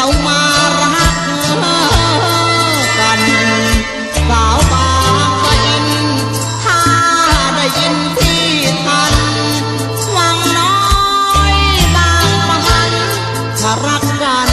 เรามารักกันสาวบางปะอินถ้าได้ยินที่ทันวังน้อยบางปะหันถ้ารักกัน